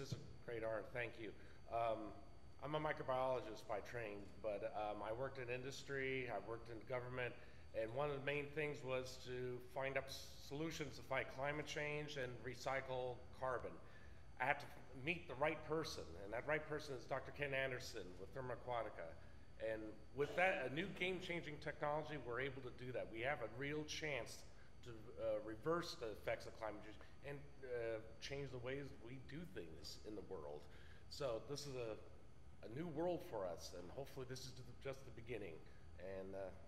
is a great art, thank you. Um, I'm a microbiologist by training, but um, I worked in industry, I've worked in government, and one of the main things was to find up solutions to fight climate change and recycle carbon. I had to meet the right person, and that right person is Dr. Ken Anderson with Thermaquatica. And with that, a new game-changing technology, we're able to do that. We have a real chance to uh, reverse the effects of climate change and uh, change the ways we do things in the world. So this is a, a new world for us, and hopefully this is just the beginning. And uh.